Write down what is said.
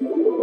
you